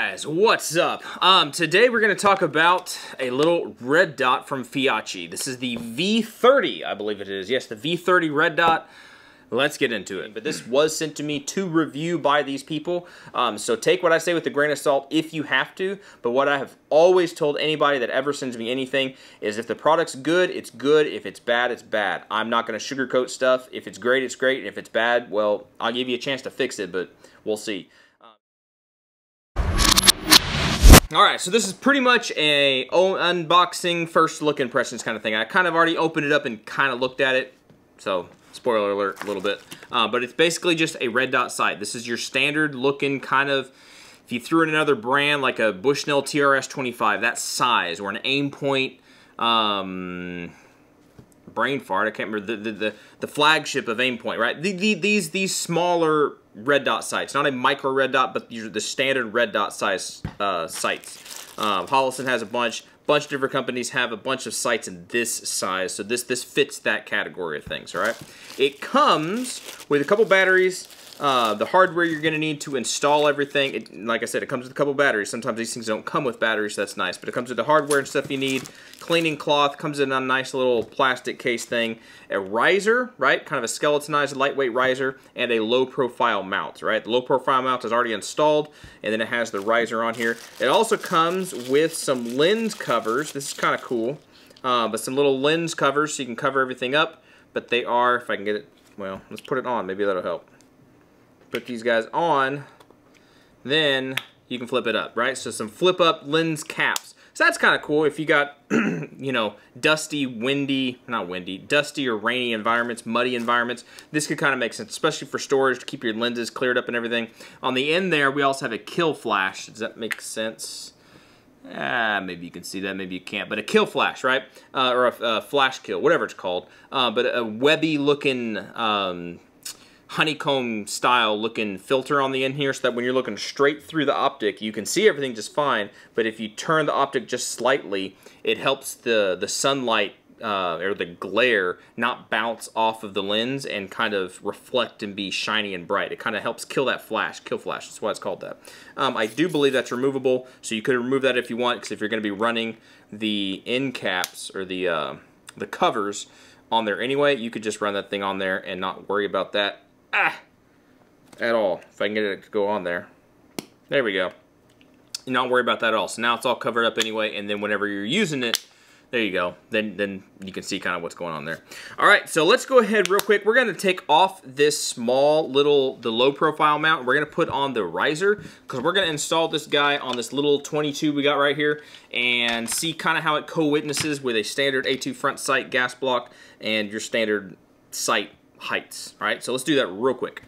guys, what's up? Um, today we're going to talk about a little red dot from Feyachi. This is the V30, I believe it is. Yes, the V30 red dot. Let's get into it. But this was sent to me to review by these people. Um, so take what I say with a grain of salt if you have to. But what I have always told anybody that ever sends me anything is if the product's good, it's good. If it's bad, it's bad. I'm not going to sugarcoat stuff. If it's great, it's great. And if it's bad, well, I'll give you a chance to fix it, but we'll see. All right, so this is pretty much a unboxing, first look impressions kind of thing. I kind of already opened it up and kind of looked at it, so spoiler alert a little bit. Uh, but it's basically just a red dot sight. This is your standard looking kind of, if you threw in another brand like a Bushnell TRS-25, that size, or an Aimpoint, um, brain fart, I can't remember, the, the, the, the flagship of Aimpoint, right? The, the, these, these smaller red dot sights. Not a micro red dot, but these are the standard red dot size uh, sights. Um, Holosun has a bunch. Bunch of different companies have a bunch of sights in this size, so this this fits that category of things. All right. It comes with a couple batteries, uh, the hardware you're going to need to install everything, it, like I said, it comes with a couple batteries. Sometimes these things don't come with batteries, so that's nice. But it comes with the hardware and stuff you need. Cleaning cloth comes in a nice little plastic case thing. A riser, right? Kind of a skeletonized lightweight riser. And a low profile mount, right? The low profile mount is already installed. And then it has the riser on here. It also comes with some lens covers. This is kind of cool. Uh, but some little lens covers so you can cover everything up. But they are, if I can get it, well, let's put it on. Maybe that'll help put these guys on, then you can flip it up, right? So some flip up lens caps. So that's kind of cool if you got, you know, dusty, windy, not windy, dusty or rainy environments, muddy environments. This could kind of make sense, especially for storage to keep your lenses cleared up and everything. On the end there, we also have a kill flash. Does that make sense? Ah, maybe you can see that, maybe you can't, but a kill flash, right? Uh, or a, a, flash kill, whatever it's called. Uh, but a webby looking um, honeycomb style looking filter on the end here so that when you're looking straight through the optic you can see everything just fine but if you turn the optic just slightly it helps the the sunlight uh, or the glare not bounce off of the lens and kind of reflect and be shiny and bright. It kind of helps kill that flash, kill flash, that's why it's called that. Um, I do believe that's removable, so you could remove that if you want, because if you're going to be running the end caps or the, uh, the covers on there anyway, you could just run that thing on there and not worry about that ah, at all. If I can get it to go on there. There we go. Not worry about that at all. So now it's all covered up anyway, and then whenever you're using it, there you go. Then then you can see kind of what's going on there. All right, so let's go ahead real quick. We're going to take off this small little, the low profile mount. We're going to put on the riser because we're going to install this guy on this little 22 we got right here and see kind of how it co-witnesses with a standard A2 front sight gas block and your standard sight heights. All right, so let's do that real quick.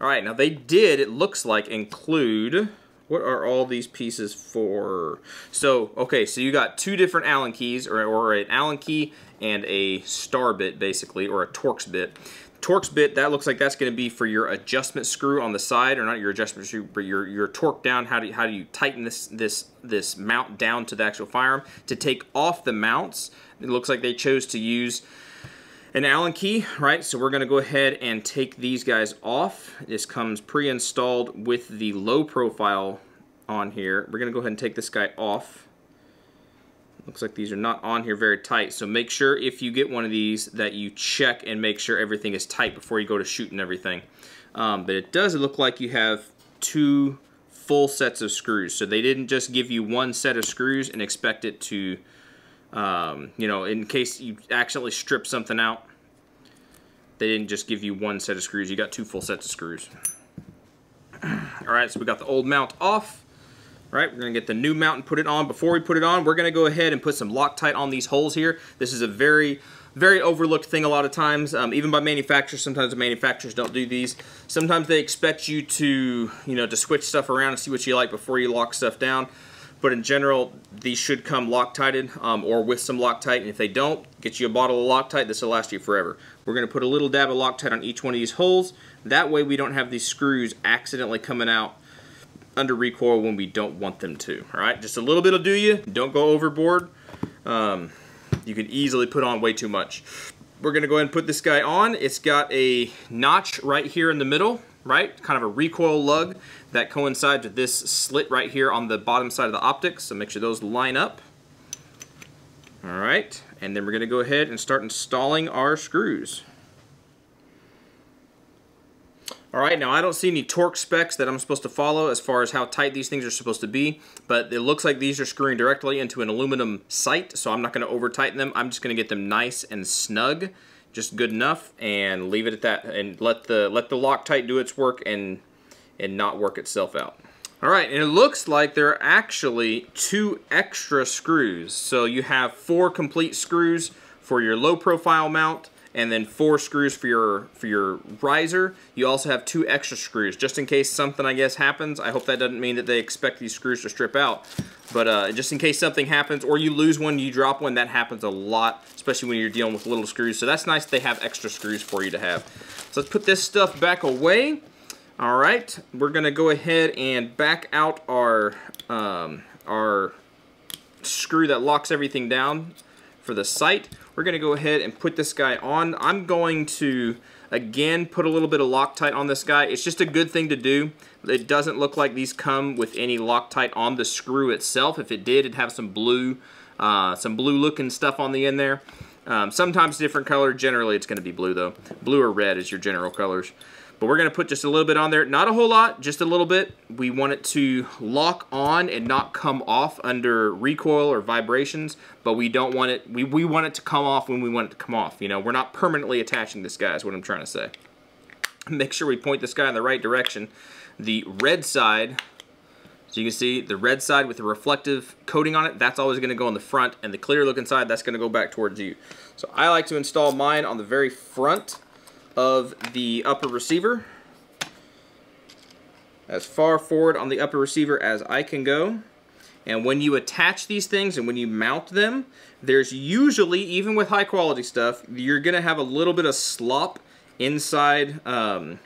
All right, now they did, it looks like, include, what are all these pieces for? So, okay, so you got two different Allen keys, or, or an Allen key and a star bit, basically, or a Torx bit. Torx bit, that looks like that's going to be for your adjustment screw on the side, or not your adjustment screw, but your, your torque down. How do you, how do you tighten this, this, this mount down to the actual firearm? To take off the mounts, it looks like they chose to use an Allen key, right? So we're gonna go ahead and take these guys off. This comes pre-installed with the low profile on here. We're gonna go ahead and take this guy off. Looks like these are not on here very tight. So make sure if you get one of these that you check and make sure everything is tight before you go to shoot and everything. Um, but it does look like you have two full sets of screws. So they didn't just give you one set of screws and expect it to um, you know, in case you accidentally strip something out, they didn't just give you one set of screws, you got two full sets of screws. Alright, so we got the old mount off. Alright, we're going to get the new mount and put it on. Before we put it on, we're to go ahead and put some Loctite on these holes here. This is a very, very overlooked thing a lot of times, um, even by manufacturers. Sometimes the manufacturers don't do these. Sometimes they expect you to, you know, to switch stuff around and see what you like before you lock stuff down but in general, these should come Loctited um, or with some Loctite, and if they don't, get you a bottle of Loctite, this will last you forever. We're going to put a little dab of Loctite on each one of these holes. That way we don't have these screws accidentally coming out under recoil when we don't want them to. All right, just a little bit will do you. Don't go overboard. Um, you can easily put on way too much. We're going to go ahead and put this guy on. It's got a notch right here in the middle right? Kind of a recoil lug that coincides with this slit right here on the bottom side of the optics. So make sure those line up. All right, and then we're gonna go ahead and start installing our screws. All right, now I don't see any torque specs that I'm supposed to follow as far as how tight these things are supposed to be, but it looks like these are screwing directly into an aluminum sight, so I'm not gonna over tighten them. I'm just gonna get them nice and snug, just good enough, and leave it at that, and let the let the Loctite do its work and and not work itself out. All right, and it looks like there are actually two extra screws. So you have four complete screws for your low profile mount, and then four screws for your for your riser. You also have two extra screws just in case something I guess happens. I hope that doesn't mean that they expect these screws to strip out, but uh, just in case something happens or you lose one, you drop one, that happens a lot, especially when you're dealing with little screws. So that's nice they have extra screws for you to have. So let's put this stuff back away. All right, we're gonna go ahead and back out our um, our screw that locks everything down for the sight. We're gonna go ahead and put this guy on. I'm going to, again, put a little bit of Loctite on this guy. It's just a good thing to do. It doesn't look like these come with any Loctite on the screw itself. If it did, it'd have some blue, uh, some blue looking stuff on the end there. Um, sometimes different color. Generally, it's going to be blue, though. Blue or red is your general colors. But we're going to put just a little bit on there. Not a whole lot, just a little bit. We want it to lock on and not come off under recoil or vibrations, but we don't want it, we, we want it to come off when we want it to come off. You know, we're not permanently attaching this guy is what I'm trying to say. Make sure we point this guy in the right direction. The red side, so you can see the red side with the reflective coating on it, that's always going to go on the front, and the clear looking side, that's going to go back towards you. So I like to install mine on the very front of the upper receiver. As far forward on the upper receiver as I can go. And when you attach these things and when you mount them, there's usually, even with high quality stuff, you're gonna have a little bit of slop inside um,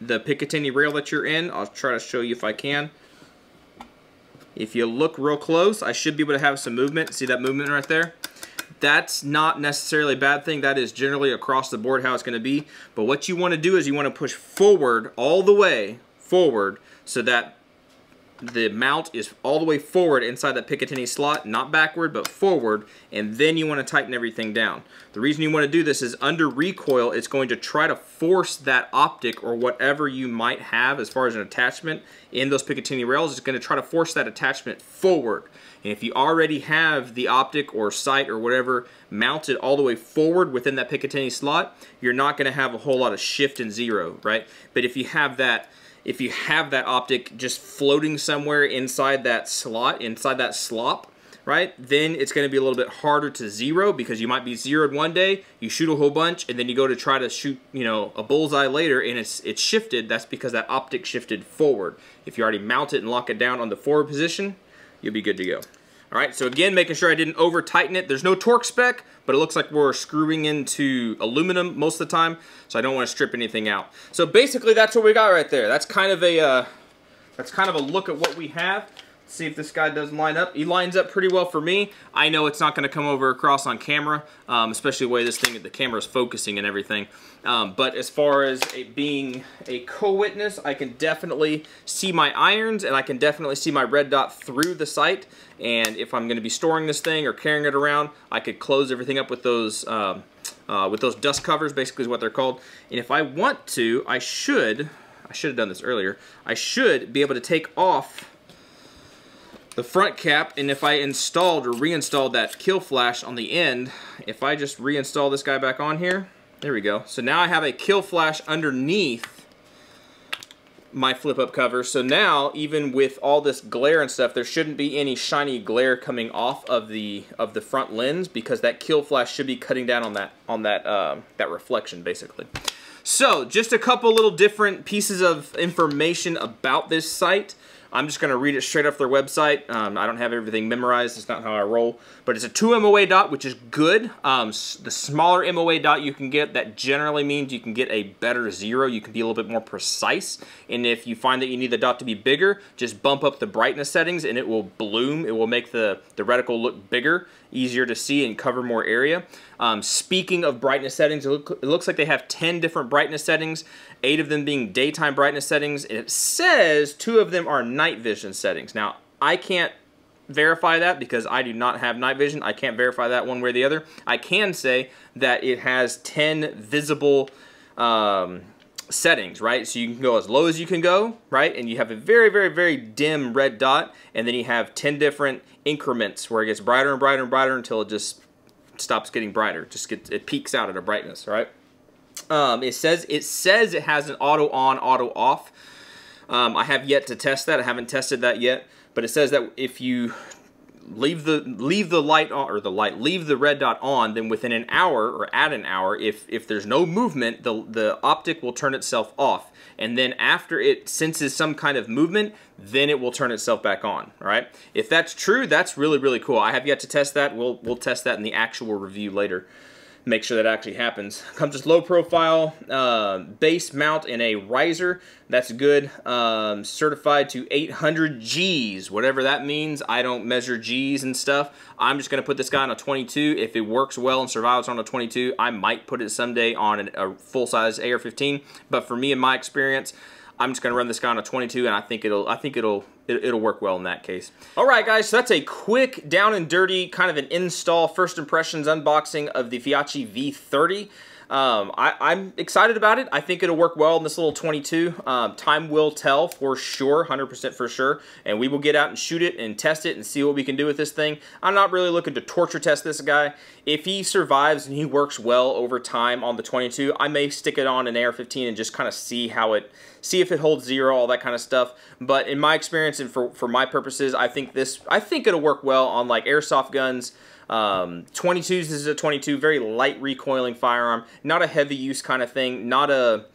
the Picatinny rail that you're in. I'll try to show you if I can. If you look real close, I should be able to have some movement. See that movement right there? That's not necessarily a bad thing. That is generally across the board how it's going to be. But what you want to do is you want to push forward all the way forward so that the mount is all the way forward inside that Picatinny slot, not backward, but forward, and then you want to tighten everything down. The reason you want to do this is under recoil, it's going to try to force that optic or whatever you might have as far as an attachment in those Picatinny rails, it's going to try to force that attachment forward. And if you already have the optic or sight or whatever mounted all the way forward within that Picatinny slot, you're not going to have a whole lot of shift and zero, right? But if you have that if you have that optic just floating somewhere inside that slot, inside that slop, right, then it's going to be a little bit harder to zero because you might be zeroed one day, you shoot a whole bunch, and then you go to try to shoot, you know, a bullseye later, and it's it's shifted. That's because that optic shifted forward. If you already mount it and lock it down on the forward position, you'll be good to go. All right, so again, making sure I didn't over tighten it. There's no torque spec, but it looks like we're screwing into aluminum most of the time, so I don't want to strip anything out. So basically, that's what we got right there. That's kind of a, uh, that's kind of a look at what we have see if this guy doesn't line up. He lines up pretty well for me. I know it's not going to come over across on camera, um, especially the way this thing, the camera is focusing and everything. Um, but as far as being a co-witness, I can definitely see my irons and I can definitely see my red dot through the sight. And if I'm going to be storing this thing or carrying it around, I could close everything up with those um, uh, with those dust covers, basically is what they're called. And if I want to, I should, I should have done this earlier, I should be able to take off the front cap and if I installed or reinstalled that kill flash on the end if I just reinstall this guy back on here there we go. So now I have a kill flash underneath my flip up cover. So now even with all this glare and stuff there shouldn't be any shiny glare coming off of the of the front lens because that kill flash should be cutting down on that on that uh, that reflection basically. So just a couple little different pieces of information about this sight I'm just going to read it straight off their website. Um, I don't have everything memorized. It's not how I roll. But it's a 2 MOA dot, which is good. Um, the smaller MOA dot you can get, that generally means you can get a better zero. You can be a little bit more precise. And if you find that you need the dot to be bigger, just bump up the brightness settings and it will bloom. It will make the, the reticle look bigger, easier to see, and cover more area. Um, speaking of brightness settings, it, look, it looks like they have 10 different brightness settings eight of them being daytime brightness settings. It says two of them are night vision settings. Now, I can't verify that because I do not have night vision. I can't verify that one way or the other. I can say that it has 10 visible um, settings, right? So you can go as low as you can go, right? And you have a very, very, very dim red dot, and then you have 10 different increments where it gets brighter and brighter and brighter until it just stops getting brighter. Just gets, it peaks out at a brightness, right? Um, it says it says it has an auto on, auto off. Um, I have yet to test that. I haven't tested that yet, but it says that if you leave the leave the light on or the light leave the red dot on then within an hour or at an hour if if there's no movement the the optic will turn itself off. And then after it senses some kind of movement then it will turn itself back on all right? If that's true that's really really cool. I have yet to test that. We'll we'll test that in the actual review later make sure that actually happens. Comes just low profile, uh, base mount and a riser. That's good. Um, certified to 800 Gs, whatever that means. I don't measure Gs and stuff. I'm just going to put this guy on a 22. If it works well and survives on a 22, I might put it someday on a full-size AR-15. But for me, in my experience, I'm just gonna run this guy on a 22, and I think it'll I think it'll it, will work well in that case. All right, guys, so that's a quick, down and dirty, kind of an install, first impressions unboxing of the Feyachi V30. Um, I, am excited about it. I think it'll work well in this little 22. Um, time will tell for sure, 100% for sure. And we will get out and shoot it and test it and see what we can do with this thing. I'm not really looking to torture test this guy. If he survives and he works well over time on the 22, I may stick it on an AR-15 and just kind of see how it, see if it holds zero, all that kind of stuff. But in my experience and for, for my purposes, I think this, I think it'll work well on like airsoft guns, um, 22s, this is a 22, very light recoiling firearm, not a heavy use kind of thing, not a,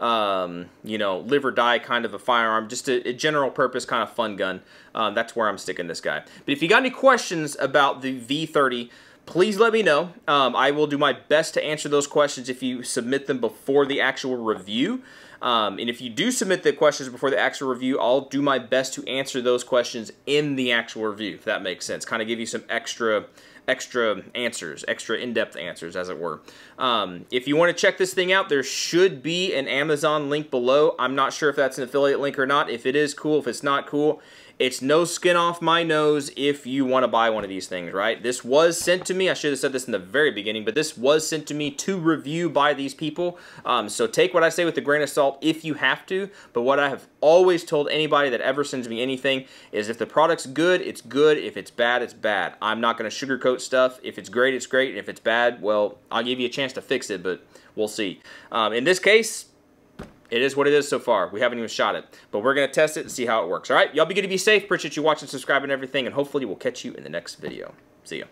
um, you know, live or die kind of a firearm, just a, a general purpose kind of fun gun. Um, that's where I'm sticking this guy. But if you got any questions about the V30, please let me know. Um, I will do my best to answer those questions if you submit them before the actual review. Um, and if you do submit the questions before the actual review, I'll do my best to answer those questions in the actual review, if that makes sense. Kind of give you some extra extra answers, extra in-depth answers, as it were. Um, if you want to check this thing out, there should be an Amazon link below. I'm not sure if that's an affiliate link or not. If it is, cool. If it's not, cool. It's no skin off my nose if you want to buy one of these things, right? This was sent to me. I should have said this in the very beginning, but this was sent to me to review by these people. Um, so take what I say with a grain of salt if you have to. But what I have always told anybody that ever sends me anything is if the product's good, it's good. If it's bad, it's bad. I'm not going to sugarcoat stuff. If it's great, it's great. And if it's bad, well, I'll give you a chance to fix it, but we'll see. Um, in this case, it is what it is so far. We haven't even shot it. But we're going to test it and see how it works. All right? Y'all be good to be safe. Appreciate you watching, subscribing, and everything. And hopefully we'll catch you in the next video. See ya.